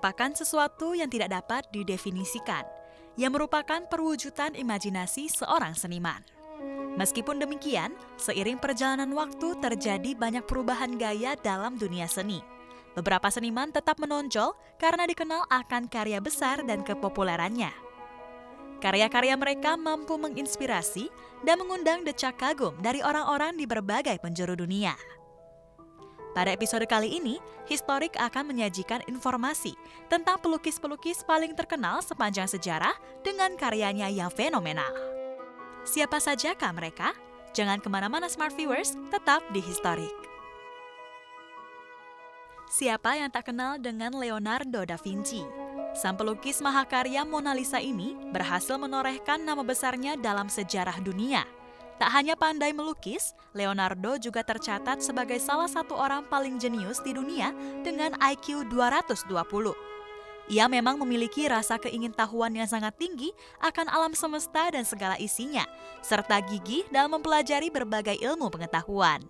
Merupakan sesuatu yang tidak dapat didefinisikan, yang merupakan perwujudan imajinasi seorang seniman. Meskipun demikian, seiring perjalanan waktu terjadi banyak perubahan gaya dalam dunia seni. Beberapa seniman tetap menonjol karena dikenal akan karya besar dan kepopulerannya. Karya-karya mereka mampu menginspirasi dan mengundang decak kagum dari orang-orang di berbagai penjuru dunia. Pada episode kali ini, Historik akan menyajikan informasi tentang pelukis-pelukis paling terkenal sepanjang sejarah dengan karyanya yang fenomenal. Siapa sajakah mereka? Jangan ke mana-mana Smart Viewers, tetap di Historik. Siapa yang tak kenal dengan Leonardo da Vinci? Sang pelukis mahakarya Mona Lisa ini berhasil menorehkan nama besarnya dalam sejarah dunia – Tak hanya pandai melukis, Leonardo juga tercatat sebagai salah satu orang paling jenius di dunia dengan IQ 220. Ia memang memiliki rasa keingintahuan yang sangat tinggi akan alam semesta dan segala isinya, serta gigih dalam mempelajari berbagai ilmu pengetahuan.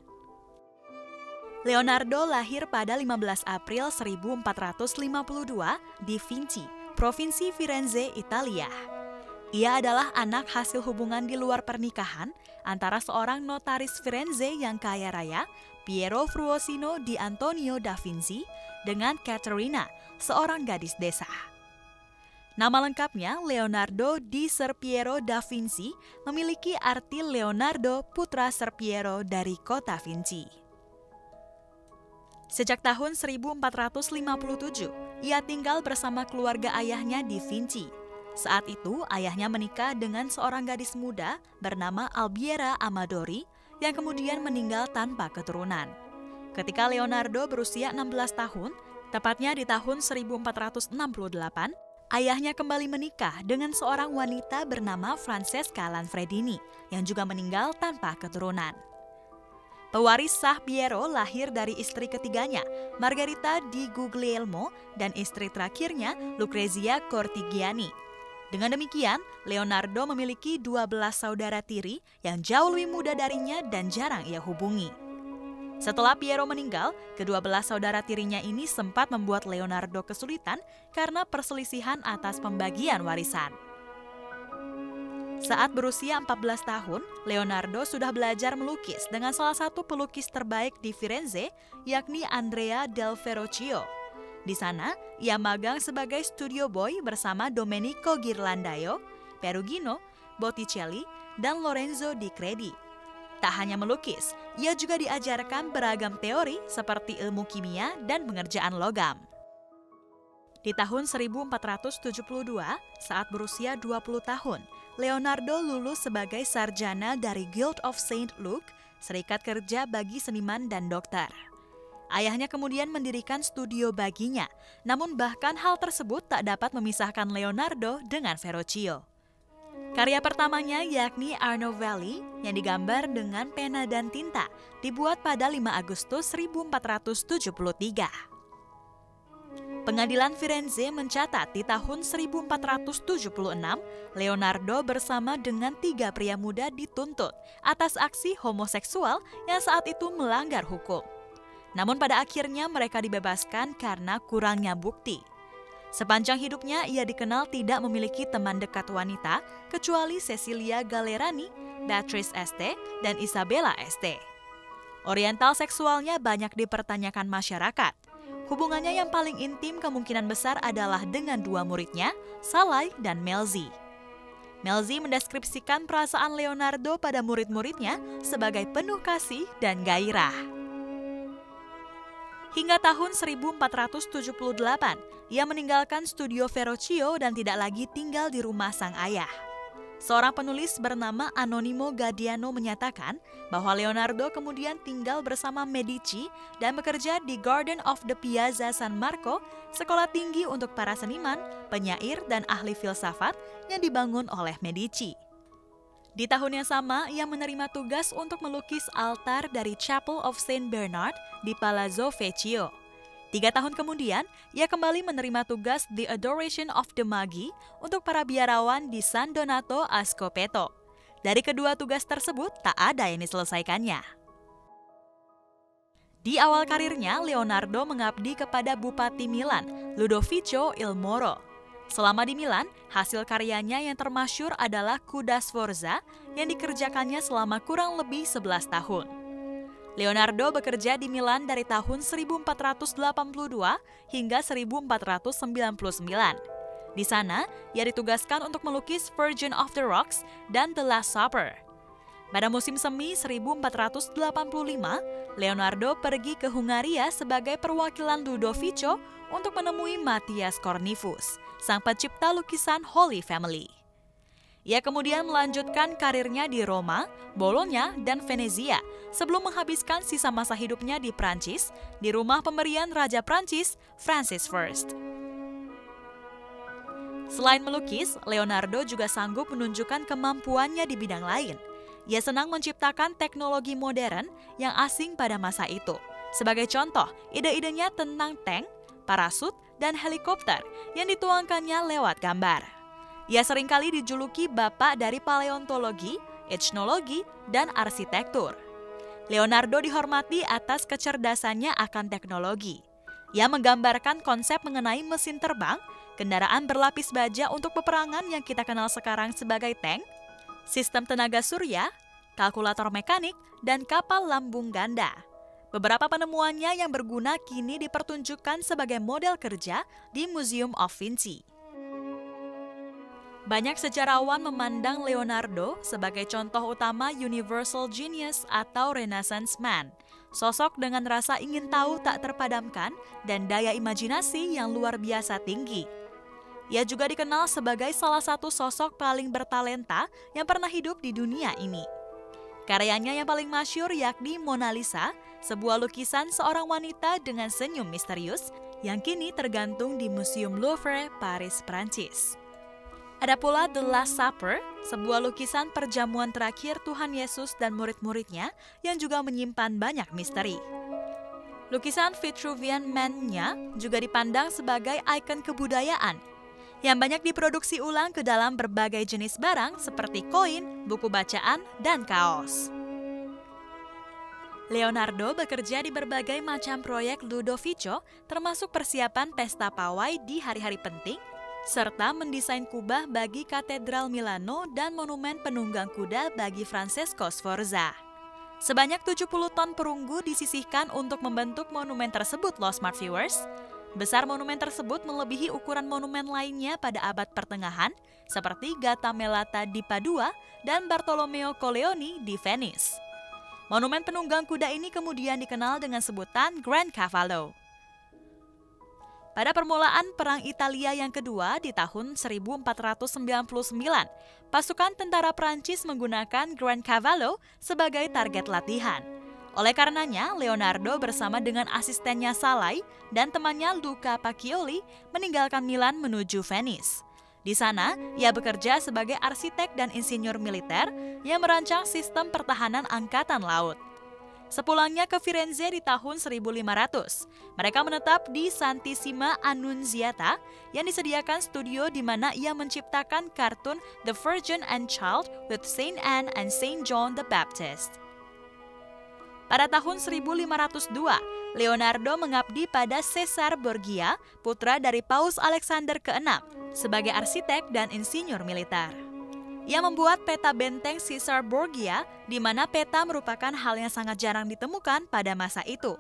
Leonardo lahir pada 15 April 1452 di Vinci, Provinsi Firenze, Italia. Ia adalah anak hasil hubungan di luar pernikahan antara seorang notaris Firenze yang kaya raya, Piero Fruosino di Antonio da Vinci, dengan Caterina, seorang gadis desa. Nama lengkapnya Leonardo di Ser Piero da Vinci memiliki arti Leonardo putra Ser Piero dari kota Vinci. Sejak tahun 1457, ia tinggal bersama keluarga ayahnya di Vinci, saat itu, ayahnya menikah dengan seorang gadis muda bernama Albiera Amadori yang kemudian meninggal tanpa keturunan. Ketika Leonardo berusia 16 tahun, tepatnya di tahun 1468, ayahnya kembali menikah dengan seorang wanita bernama Francesca Lanfredini yang juga meninggal tanpa keturunan. Pewaris sah Piero lahir dari istri ketiganya, Margarita di Guglielmo, dan istri terakhirnya, Lucrezia Cortigiani. Dengan demikian, Leonardo memiliki 12 saudara tiri yang jauh lebih muda darinya dan jarang ia hubungi. Setelah Piero meninggal, kedua belas saudara tirinya ini sempat membuat Leonardo kesulitan karena perselisihan atas pembagian warisan. Saat berusia 14 tahun, Leonardo sudah belajar melukis dengan salah satu pelukis terbaik di Firenze, yakni Andrea del Verrocchio. Di sana, ia magang sebagai studio boy bersama Domenico Ghirlandaio, Perugino, Botticelli, dan Lorenzo di Credi. Tak hanya melukis, ia juga diajarkan beragam teori seperti ilmu kimia dan pengerjaan logam. Di tahun 1472, saat berusia 20 tahun, Leonardo lulus sebagai sarjana dari Guild of Saint Luke, serikat kerja bagi seniman dan dokter. Ayahnya kemudian mendirikan studio baginya, namun bahkan hal tersebut tak dapat memisahkan Leonardo dengan Verrocchio. Karya pertamanya yakni Arno Valley yang digambar dengan pena dan tinta dibuat pada 5 Agustus 1473. Pengadilan Firenze mencatat di tahun 1476, Leonardo bersama dengan tiga pria muda dituntut atas aksi homoseksual yang saat itu melanggar hukum. Namun pada akhirnya mereka dibebaskan karena kurangnya bukti. Sepanjang hidupnya ia dikenal tidak memiliki teman dekat wanita kecuali Cecilia Galerani, Beatrice Este, dan Isabella Este. Oriental seksualnya banyak dipertanyakan masyarakat. Hubungannya yang paling intim kemungkinan besar adalah dengan dua muridnya, Salai dan Melzi. Melzi mendeskripsikan perasaan Leonardo pada murid-muridnya sebagai penuh kasih dan gairah. Hingga tahun 1478, ia meninggalkan studio Verrocchio dan tidak lagi tinggal di rumah sang ayah. Seorang penulis bernama Anonimo Gadiano menyatakan bahwa Leonardo kemudian tinggal bersama Medici dan bekerja di Garden of the Piazza San Marco, sekolah tinggi untuk para seniman, penyair, dan ahli filsafat yang dibangun oleh Medici. Di tahun yang sama, ia menerima tugas untuk melukis altar dari Chapel of Saint Bernard di Palazzo Vecchio. Tiga tahun kemudian, ia kembali menerima tugas The Adoration of the Magi untuk para biarawan di San Donato a Scopeto. Dari kedua tugas tersebut, tak ada yang diselesaikannya. Di awal karirnya, Leonardo mengabdi kepada Bupati Milan, Ludovico Il Moro. Selama di Milan, hasil karyanya yang termasyur adalah Kuda Sforza yang dikerjakannya selama kurang lebih 11 tahun. Leonardo bekerja di Milan dari tahun 1482 hingga 1499. Di sana, ia ditugaskan untuk melukis Virgin of the Rocks dan The Last Supper. Pada musim semi 1485, Leonardo pergi ke Hungaria sebagai perwakilan Ludovico untuk menemui Matthias Cornelius, sang pencipta lukisan Holy Family. Ia kemudian melanjutkan karirnya di Roma, Bologna, dan Venezia sebelum menghabiskan sisa masa hidupnya di Prancis di rumah pemberian Raja Prancis Francis I. Selain melukis, Leonardo juga sanggup menunjukkan kemampuannya di bidang lain – ia senang menciptakan teknologi modern yang asing pada masa itu. Sebagai contoh, ide-idenya tentang tank, parasut, dan helikopter yang dituangkannya lewat gambar. Ia sering kali dijuluki bapak dari paleontologi, etnologi, dan arsitektur. Leonardo dihormati atas kecerdasannya akan teknologi. Ia menggambarkan konsep mengenai mesin terbang, kendaraan berlapis baja untuk peperangan yang kita kenal sekarang sebagai tank, sistem tenaga surya, kalkulator mekanik, dan kapal lambung ganda. Beberapa penemuannya yang berguna kini dipertunjukkan sebagai model kerja di Museum of Vinci. Banyak sejarawan memandang Leonardo sebagai contoh utama universal genius atau renaissance man, sosok dengan rasa ingin tahu tak terpadamkan dan daya imajinasi yang luar biasa tinggi. Ia juga dikenal sebagai salah satu sosok paling bertalenta yang pernah hidup di dunia ini. Karyanya yang paling masyur yakni Mona Lisa, sebuah lukisan seorang wanita dengan senyum misterius yang kini tergantung di Museum Louvre, Paris, Prancis. Ada pula The Last Supper, sebuah lukisan perjamuan terakhir Tuhan Yesus dan murid-muridnya yang juga menyimpan banyak misteri. Lukisan Vitruvian Man-nya juga dipandang sebagai ikon kebudayaan yang banyak diproduksi ulang ke dalam berbagai jenis barang seperti koin, buku bacaan, dan kaos. Leonardo bekerja di berbagai macam proyek Ludovico, termasuk persiapan pesta pawai di hari-hari penting, serta mendesain kubah bagi Katedral Milano dan monumen penunggang kuda bagi Francesco Sforza. Sebanyak 70 ton perunggu disisihkan untuk membentuk monumen tersebut loh smart viewers. Besar monumen tersebut melebihi ukuran monumen lainnya pada abad pertengahan, seperti Gata Melata di Padua dan Bartolomeo Colleoni di Venice. Monumen penunggang kuda ini kemudian dikenal dengan sebutan Grand Cavallo. Pada permulaan Perang Italia yang kedua di tahun 1499, pasukan tentara Prancis menggunakan Grand Cavallo sebagai target latihan. Oleh karenanya, Leonardo bersama dengan asistennya Salai dan temannya Luca Pacioli meninggalkan Milan menuju Venice. Di sana, ia bekerja sebagai arsitek dan insinyur militer yang merancang sistem pertahanan angkatan laut. Sepulangnya ke Firenze di tahun 1500, mereka menetap di Santissima Annunziata yang disediakan studio di mana ia menciptakan kartun The Virgin and Child with Saint Anne and Saint John the Baptist. Pada tahun 1502, Leonardo mengabdi pada Caesar Borgia, putra dari Paus Alexander ke-6, sebagai arsitek dan insinyur militer. Ia membuat peta benteng Caesar Borgia, di mana peta merupakan hal yang sangat jarang ditemukan pada masa itu.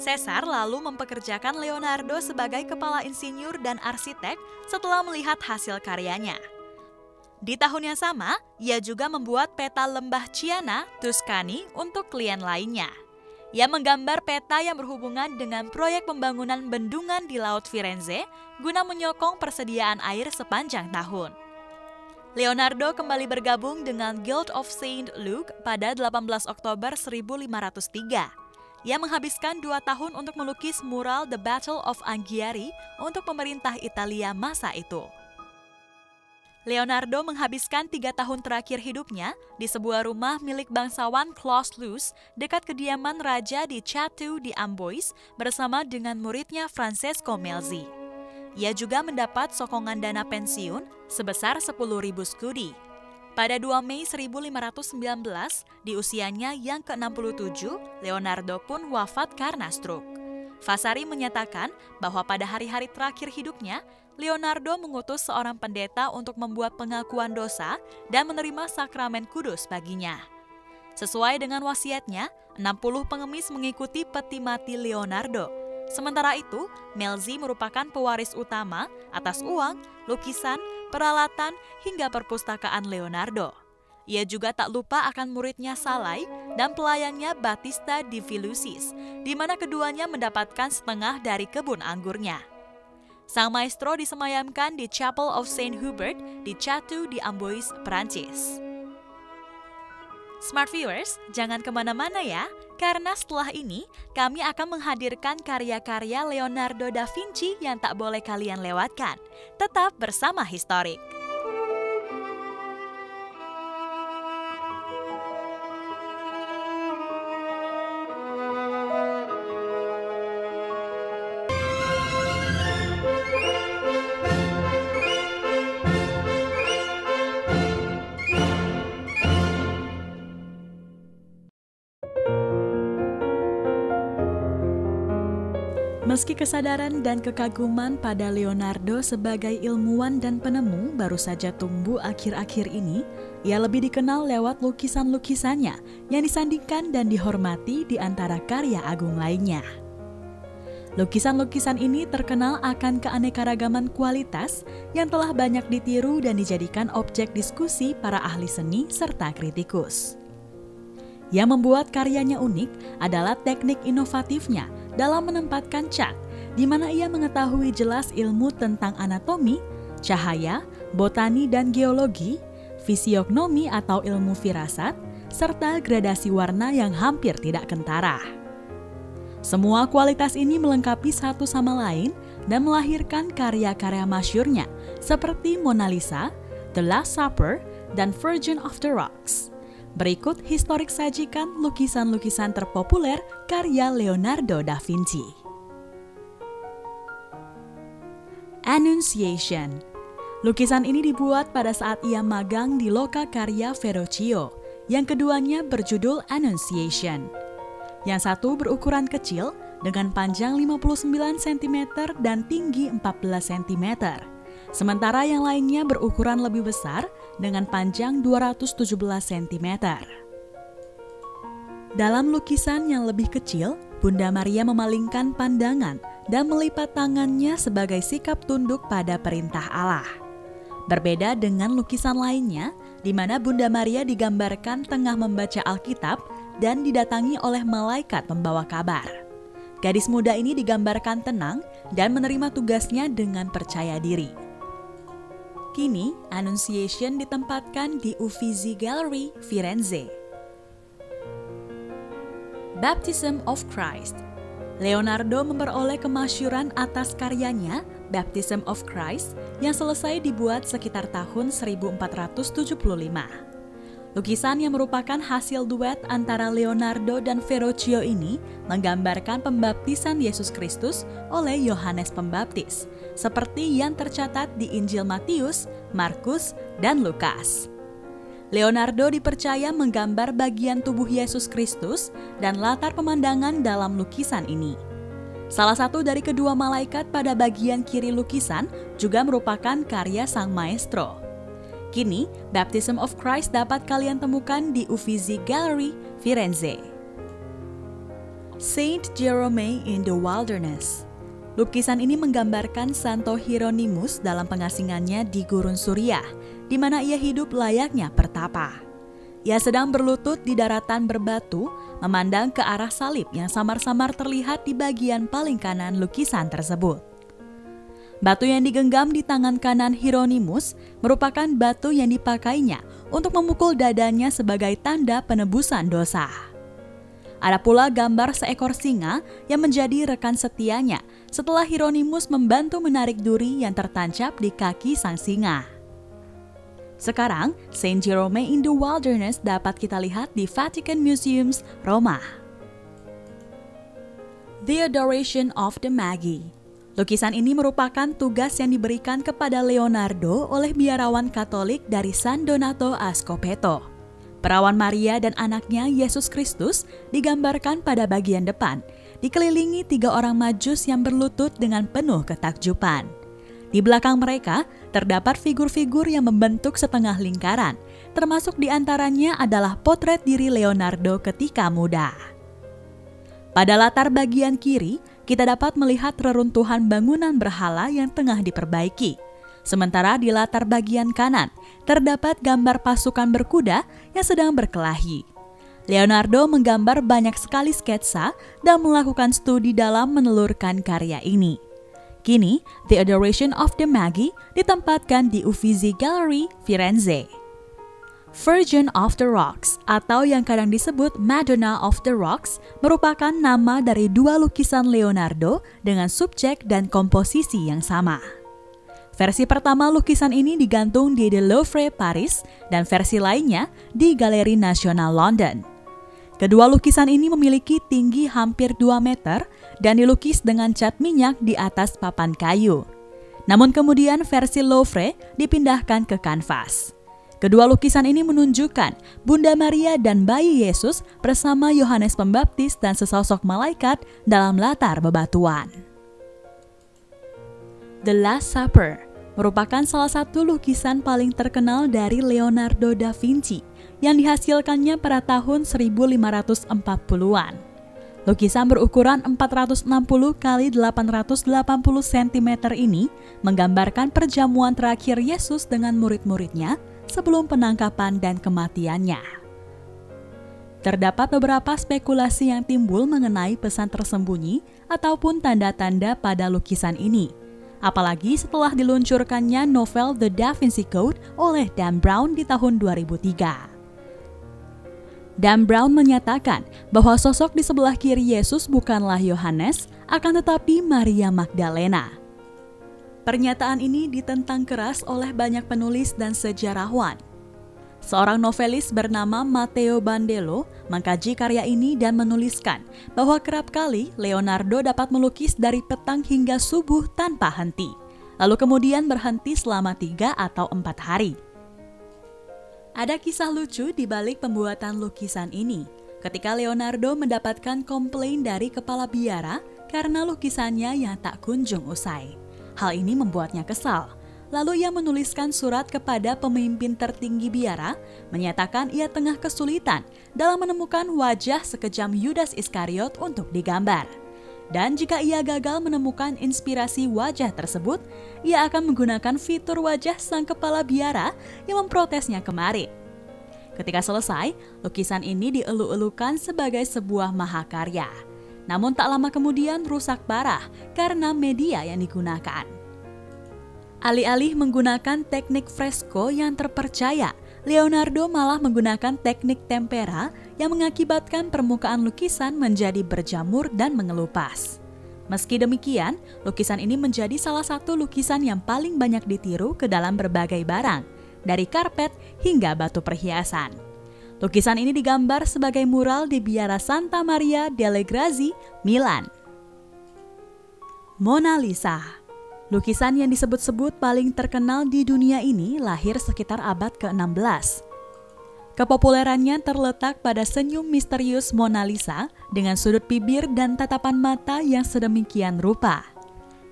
Caesar lalu mempekerjakan Leonardo sebagai kepala insinyur dan arsitek setelah melihat hasil karyanya. Di tahun yang sama, ia juga membuat peta lembah Ciana, Tuscany untuk klien lainnya. Ia menggambar peta yang berhubungan dengan proyek pembangunan bendungan di Laut Firenze guna menyokong persediaan air sepanjang tahun. Leonardo kembali bergabung dengan Guild of Saint Luke pada 18 Oktober 1503. Ia menghabiskan dua tahun untuk melukis mural The Battle of Anghiari untuk pemerintah Italia masa itu. Leonardo menghabiskan tiga tahun terakhir hidupnya di sebuah rumah milik bangsawan Klaus Luz dekat kediaman raja di Chateau di Amboise bersama dengan muridnya Francesco Melzi. Ia juga mendapat sokongan dana pensiun sebesar 10.000 skudi. Pada 2 Mei 1519, di usianya yang ke-67, Leonardo pun wafat karena stroke. Vasari menyatakan bahwa pada hari-hari terakhir hidupnya, Leonardo mengutus seorang pendeta untuk membuat pengakuan dosa dan menerima sakramen kudus baginya. Sesuai dengan wasiatnya, 60 pengemis mengikuti peti mati Leonardo. Sementara itu, Melzi merupakan pewaris utama atas uang, lukisan, peralatan, hingga perpustakaan Leonardo. Ia juga tak lupa akan muridnya Salai dan pelayannya Batista di Vilusis, di mana keduanya mendapatkan setengah dari kebun anggurnya. Sang maestro disemayamkan di Chapel of Saint Hubert di Chateau di Amboise, Prancis. Smart viewers, jangan ke mana-mana ya, karena setelah ini kami akan menghadirkan karya-karya Leonardo da Vinci yang tak boleh kalian lewatkan. Tetap bersama Historik. Meski kesadaran dan kekaguman pada Leonardo sebagai ilmuwan dan penemu baru saja tumbuh akhir-akhir ini, ia lebih dikenal lewat lukisan-lukisannya yang disandingkan dan dihormati di antara karya agung lainnya. Lukisan-lukisan ini terkenal akan keanekaragaman kualitas yang telah banyak ditiru dan dijadikan objek diskusi para ahli seni serta kritikus. Yang membuat karyanya unik adalah teknik inovatifnya dalam menempatkan cat, di mana ia mengetahui jelas ilmu tentang anatomi, cahaya, botani dan geologi, fisiognomi atau ilmu firasat, serta gradasi warna yang hampir tidak kentara. Semua kualitas ini melengkapi satu sama lain dan melahirkan karya-karya masyurnya seperti Mona Lisa, The Last Supper, dan Virgin of the Rocks. Berikut historik sajikan lukisan-lukisan terpopuler karya Leonardo da Vinci. Annunciation Lukisan ini dibuat pada saat ia magang di Loka Karya Verrocchio, yang keduanya berjudul Annunciation. Yang satu berukuran kecil dengan panjang 59 cm dan tinggi 14 cm. Sementara yang lainnya berukuran lebih besar dengan panjang 217 cm. Dalam lukisan yang lebih kecil, Bunda Maria memalingkan pandangan dan melipat tangannya sebagai sikap tunduk pada perintah Allah. Berbeda dengan lukisan lainnya, di mana Bunda Maria digambarkan tengah membaca Alkitab dan didatangi oleh malaikat pembawa kabar. Gadis muda ini digambarkan tenang dan menerima tugasnya dengan percaya diri. Kini, Annunciation ditempatkan di Uffizi Gallery, Firenze. Baptism of Christ Leonardo memperoleh kemasyuran atas karyanya Baptism of Christ yang selesai dibuat sekitar tahun 1475. Lukisan yang merupakan hasil duet antara Leonardo dan Verrocchio ini menggambarkan pembaptisan Yesus Kristus oleh Yohanes Pembaptis, seperti yang tercatat di Injil Matius, Markus, dan Lukas. Leonardo dipercaya menggambar bagian tubuh Yesus Kristus dan latar pemandangan dalam lukisan ini. Salah satu dari kedua malaikat pada bagian kiri lukisan juga merupakan karya sang maestro. Kini, Baptism of Christ dapat kalian temukan di Uffizi Gallery, Firenze. Saint Jerome in the Wilderness Lukisan ini menggambarkan Santo Hieronymus dalam pengasingannya di Gurun Suriah, di mana ia hidup layaknya pertapa. Ia sedang berlutut di daratan berbatu, memandang ke arah salib yang samar-samar terlihat di bagian paling kanan lukisan tersebut. Batu yang digenggam di tangan kanan Hieronymus merupakan batu yang dipakainya untuk memukul dadanya sebagai tanda penebusan dosa. Ada pula gambar seekor singa yang menjadi rekan setianya setelah Hieronymus membantu menarik duri yang tertancap di kaki sang singa. Sekarang, Saint Jerome in the Wilderness dapat kita lihat di Vatican Museums, Roma. The Adoration of the Magi Lukisan ini merupakan tugas yang diberikan kepada Leonardo oleh biarawan Katolik dari San Donato Ascopeto. Perawan Maria dan anaknya Yesus Kristus digambarkan pada bagian depan, dikelilingi tiga orang majus yang berlutut dengan penuh ketakjuban. Di belakang mereka terdapat figur-figur yang membentuk setengah lingkaran, termasuk di antaranya adalah potret diri Leonardo ketika muda. Pada latar bagian kiri, kita dapat melihat reruntuhan bangunan berhala yang tengah diperbaiki. Sementara di latar bagian kanan, terdapat gambar pasukan berkuda yang sedang berkelahi. Leonardo menggambar banyak sekali sketsa dan melakukan studi dalam menelurkan karya ini. Kini, The Adoration of the Magi ditempatkan di Uffizi Gallery, Firenze. Virgin of the Rocks atau yang kadang disebut Madonna of the Rocks merupakan nama dari dua lukisan Leonardo dengan subjek dan komposisi yang sama. Versi pertama lukisan ini digantung di The Louvre, Paris, dan versi lainnya di Galeri Nasional London. Kedua lukisan ini memiliki tinggi hampir 2 meter dan dilukis dengan cat minyak di atas papan kayu. Namun kemudian versi Louvre dipindahkan ke kanvas. Kedua lukisan ini menunjukkan Bunda Maria dan bayi Yesus bersama Yohanes Pembaptis dan sesosok malaikat dalam latar bebatuan. The Last Supper merupakan salah satu lukisan paling terkenal dari Leonardo da Vinci yang dihasilkannya pada tahun 1540-an. Lukisan berukuran 460 x 880 cm ini menggambarkan perjamuan terakhir Yesus dengan murid-muridnya sebelum penangkapan dan kematiannya. Terdapat beberapa spekulasi yang timbul mengenai pesan tersembunyi ataupun tanda-tanda pada lukisan ini. Apalagi setelah diluncurkannya novel The Da Vinci Code oleh Dan Brown di tahun 2003. Dan Brown menyatakan bahwa sosok di sebelah kiri Yesus bukanlah Yohanes, akan tetapi Maria Magdalena. Pernyataan ini ditentang keras oleh banyak penulis dan sejarawan. Seorang novelis bernama Matteo Bandello mengkaji karya ini dan menuliskan bahwa kerap kali Leonardo dapat melukis dari petang hingga subuh tanpa henti, lalu kemudian berhenti selama tiga atau empat hari. Ada kisah lucu di balik pembuatan lukisan ini. Ketika Leonardo mendapatkan komplain dari kepala biara karena lukisannya yang tak kunjung usai. Hal ini membuatnya kesal. Lalu ia menuliskan surat kepada pemimpin tertinggi biara, menyatakan ia tengah kesulitan dalam menemukan wajah sekejam Yudas Iskariot untuk digambar. Dan jika ia gagal menemukan inspirasi wajah tersebut, ia akan menggunakan fitur wajah sang kepala biara yang memprotesnya kemarin. Ketika selesai, lukisan ini dielu-elukan sebagai sebuah mahakarya. Namun tak lama kemudian rusak parah karena media yang digunakan. Alih-alih menggunakan teknik fresco yang terpercaya, Leonardo malah menggunakan teknik tempera yang mengakibatkan permukaan lukisan menjadi berjamur dan mengelupas. Meski demikian, lukisan ini menjadi salah satu lukisan yang paling banyak ditiru ke dalam berbagai barang, dari karpet hingga batu perhiasan. Lukisan ini digambar sebagai mural di Biara Santa Maria delle Grazie, Milan. Mona Lisa Lukisan yang disebut-sebut paling terkenal di dunia ini lahir sekitar abad ke-16. Kepopulerannya terletak pada senyum misterius Mona Lisa dengan sudut bibir dan tatapan mata yang sedemikian rupa.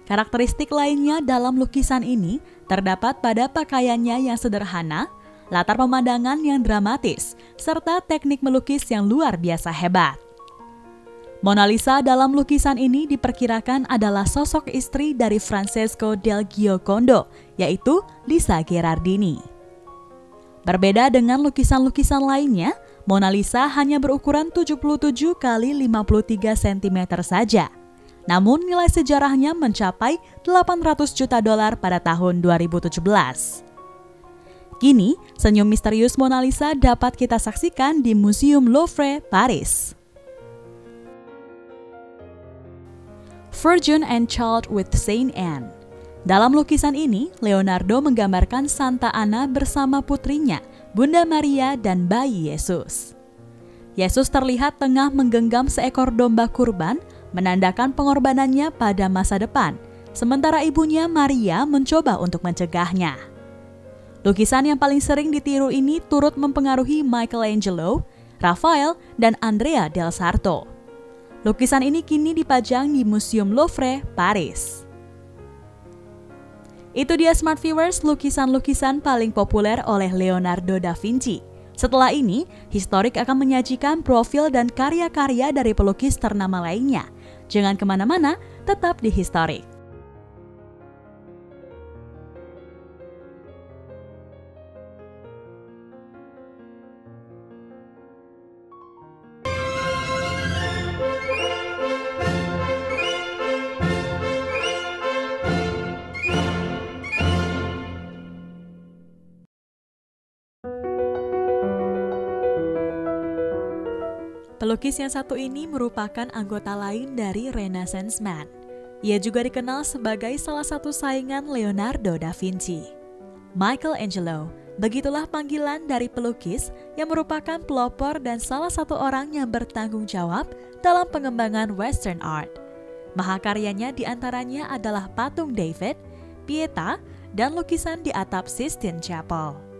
Karakteristik lainnya dalam lukisan ini terdapat pada pakaiannya yang sederhana, latar pemandangan yang dramatis, serta teknik melukis yang luar biasa hebat. Mona Lisa dalam lukisan ini diperkirakan adalah sosok istri dari Francesco del Giocondo, yaitu Lisa Gherardini. Berbeda dengan lukisan-lukisan lainnya, Mona Lisa hanya berukuran 77 kali 53 cm saja. Namun nilai sejarahnya mencapai 800 juta dolar pada tahun 2017. Kini, senyum misterius Mona Lisa dapat kita saksikan di Museum Louvre, Paris. Virgin and Child with Saint Anne Dalam lukisan ini, Leonardo menggambarkan Santa Ana bersama putrinya, Bunda Maria dan bayi Yesus. Yesus terlihat tengah menggenggam seekor domba kurban, menandakan pengorbanannya pada masa depan, sementara ibunya Maria mencoba untuk mencegahnya. Lukisan yang paling sering ditiru ini turut mempengaruhi Michelangelo, Raphael, dan Andrea del Sarto. Lukisan ini kini dipajang di Museum Louvre, Paris. Itu dia Smart Viewers lukisan-lukisan paling populer oleh Leonardo da Vinci. Setelah ini, Historik akan menyajikan profil dan karya-karya dari pelukis ternama lainnya. Jangan ke mana-mana, tetap di Historik. Pelukis yang satu ini merupakan anggota lain dari Renaissance Man. Ia juga dikenal sebagai salah satu saingan Leonardo da Vinci. Michelangelo, begitulah panggilan dari pelukis yang merupakan pelopor dan salah satu orang yang bertanggung jawab dalam pengembangan Western art. Mahakaryanya di antaranya adalah patung David, Pieta, dan lukisan di atap Sistine Chapel.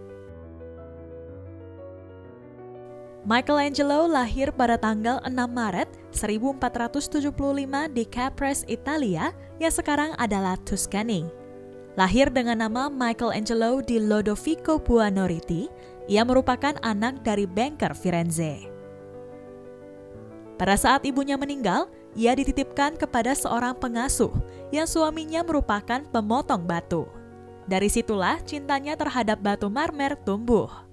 Michelangelo lahir pada tanggal 6 Maret 1475 di Capres, Italia, yang sekarang adalah Tuscany. Lahir dengan nama Michelangelo di Lodovico Buonoriti, ia merupakan anak dari banker Firenze. Pada saat ibunya meninggal, ia dititipkan kepada seorang pengasuh yang suaminya merupakan pemotong batu. Dari situlah cintanya terhadap batu marmer tumbuh.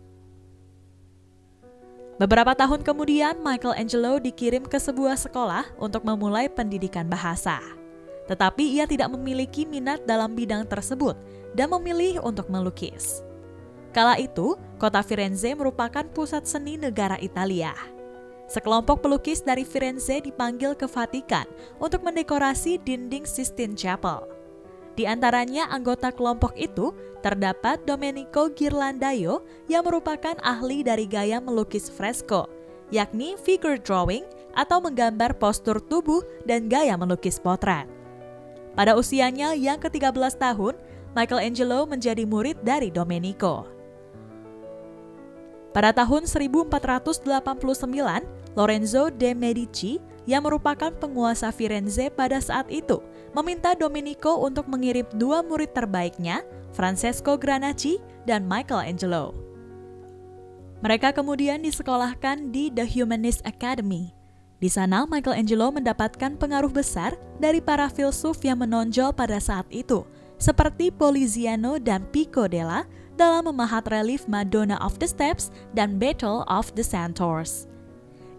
Beberapa tahun kemudian, Michelangelo dikirim ke sebuah sekolah untuk memulai pendidikan bahasa. Tetapi ia tidak memiliki minat dalam bidang tersebut dan memilih untuk melukis. Kala itu, kota Firenze merupakan pusat seni negara Italia. Sekelompok pelukis dari Firenze dipanggil ke Vatikan untuk mendekorasi dinding Sistine Chapel. Di antaranya anggota kelompok itu terdapat Domenico Ghirlandaio yang merupakan ahli dari gaya melukis fresko, yakni figure drawing atau menggambar postur tubuh dan gaya melukis potret. Pada usianya yang ke-13 tahun, Michelangelo menjadi murid dari Domenico. Pada tahun 1489, Lorenzo de Medici yang merupakan penguasa Firenze pada saat itu meminta Domenico untuk mengirim dua murid terbaiknya, Francesco Granacci dan Michelangelo. Mereka kemudian disekolahkan di The Humanist Academy. Di sana, Michelangelo mendapatkan pengaruh besar dari para filsuf yang menonjol pada saat itu, seperti Poliziano dan Pico della dalam memahat relief Madonna of the Steps dan Battle of the Centaurs.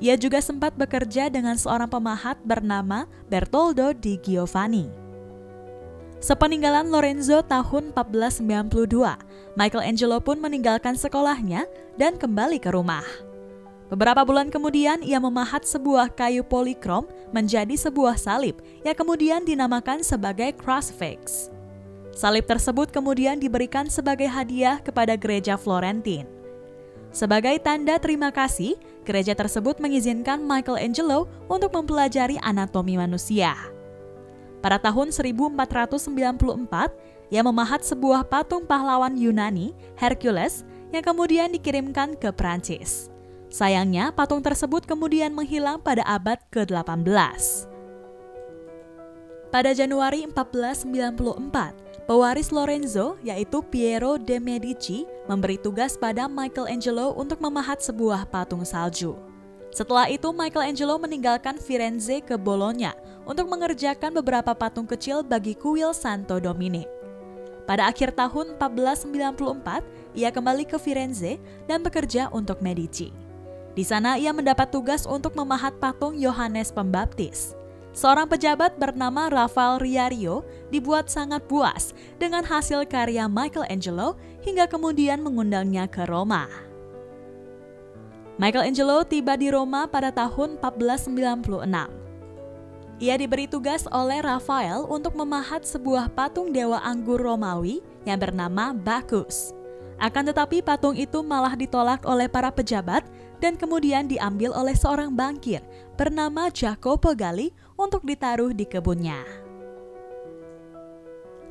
Ia juga sempat bekerja dengan seorang pemahat bernama Bertoldo di Giovanni. Sepeninggalan Lorenzo tahun 1492, Michelangelo pun meninggalkan sekolahnya dan kembali ke rumah. Beberapa bulan kemudian, ia memahat sebuah kayu polikrom menjadi sebuah salib yang kemudian dinamakan sebagai crucifix. Salib tersebut kemudian diberikan sebagai hadiah kepada gereja Florentine. Sebagai tanda terima kasih, gereja tersebut mengizinkan Michelangelo untuk mempelajari anatomi manusia. Pada tahun 1494, ia memahat sebuah patung pahlawan Yunani, Hercules, yang kemudian dikirimkan ke Prancis. Sayangnya, patung tersebut kemudian menghilang pada abad ke-18. Pada Januari 1494, Pewaris Lorenzo, yaitu Piero de Medici, memberi tugas pada Michelangelo untuk memahat sebuah patung salju. Setelah itu, Michelangelo meninggalkan Firenze ke Bologna untuk mengerjakan beberapa patung kecil bagi kuil Santo Dominic. Pada akhir tahun 1494, ia kembali ke Firenze dan bekerja untuk Medici. Di sana ia mendapat tugas untuk memahat patung Yohanes Pembaptis. Seorang pejabat bernama Rafael Riario dibuat sangat puas dengan hasil karya Michelangelo hingga kemudian mengundangnya ke Roma. Michelangelo tiba di Roma pada tahun 1496. Ia diberi tugas oleh Rafael untuk memahat sebuah patung dewa anggur Romawi yang bernama Bacchus. Akan tetapi patung itu malah ditolak oleh para pejabat dan kemudian diambil oleh seorang bankir bernama Jacopo Galli untuk ditaruh di kebunnya.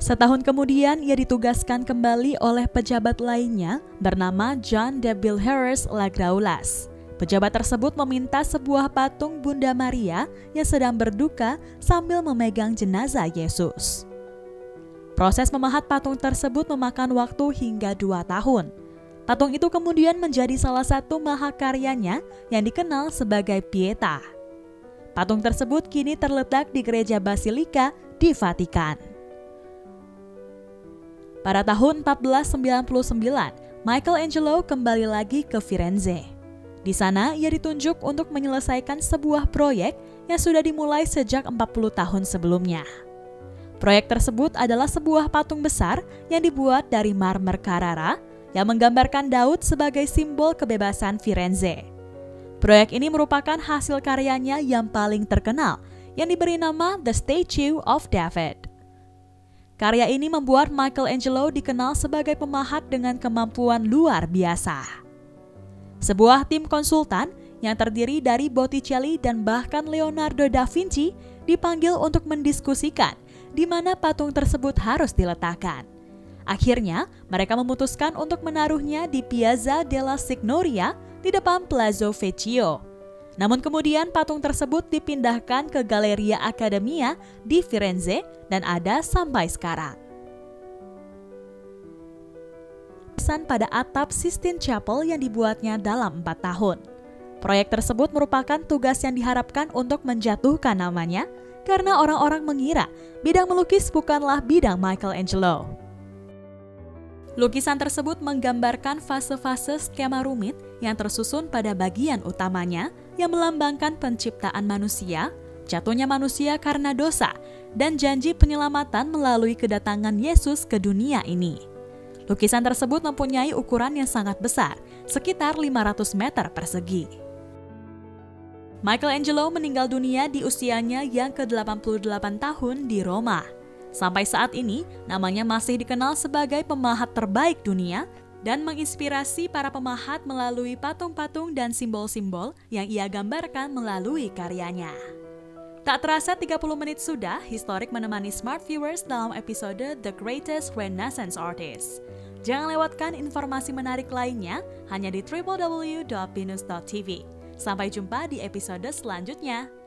Setahun kemudian, ia ditugaskan kembali oleh pejabat lainnya bernama John Deville Harris Lagraulas. Pejabat tersebut meminta sebuah patung Bunda Maria yang sedang berduka sambil memegang jenazah Yesus. Proses memahat patung tersebut memakan waktu hingga dua tahun. Patung itu kemudian menjadi salah satu mahakaryanya yang dikenal sebagai Pieta. Patung tersebut kini terletak di Gereja Basilika di Vatikan. Pada tahun 1499, Michelangelo kembali lagi ke Firenze. Di sana, ia ditunjuk untuk menyelesaikan sebuah proyek yang sudah dimulai sejak 40 tahun sebelumnya. Proyek tersebut adalah sebuah patung besar yang dibuat dari marmer Carrara yang menggambarkan Daud sebagai simbol kebebasan Firenze. Proyek ini merupakan hasil karyanya yang paling terkenal, yang diberi nama The Statue of David. Karya ini membuat Michelangelo dikenal sebagai pemahat dengan kemampuan luar biasa. Sebuah tim konsultan yang terdiri dari Botticelli dan bahkan Leonardo da Vinci dipanggil untuk mendiskusikan di mana patung tersebut harus diletakkan. Akhirnya, mereka memutuskan untuk menaruhnya di Piazza della Signoria di depan Palazzo Vecchio. Namun kemudian patung tersebut dipindahkan ke Galleria Accademia di Firenze dan ada sampai sekarang. Pesan pada atap Sistine Chapel yang dibuatnya dalam empat tahun. Proyek tersebut merupakan tugas yang diharapkan untuk menjatuhkan namanya karena orang-orang mengira bidang melukis bukanlah bidang Michelangelo. Lukisan tersebut menggambarkan fase-fase skema rumit yang tersusun pada bagian utamanya yang melambangkan penciptaan manusia, jatuhnya manusia karena dosa, dan janji penyelamatan melalui kedatangan Yesus ke dunia ini. Lukisan tersebut mempunyai ukuran yang sangat besar, sekitar 500 meter persegi. Michelangelo meninggal dunia di usianya yang ke-88 tahun di Roma. Sampai saat ini, namanya masih dikenal sebagai pemahat terbaik dunia dan menginspirasi para pemahat melalui patung-patung dan simbol-simbol yang ia gambarkan melalui karyanya. Tak terasa 30 menit sudah, Historik menemani Smart Viewers dalam episode The Greatest Renaissance Artists. Jangan lewatkan informasi menarik lainnya hanya di www.binus.tv. Sampai jumpa di episode selanjutnya.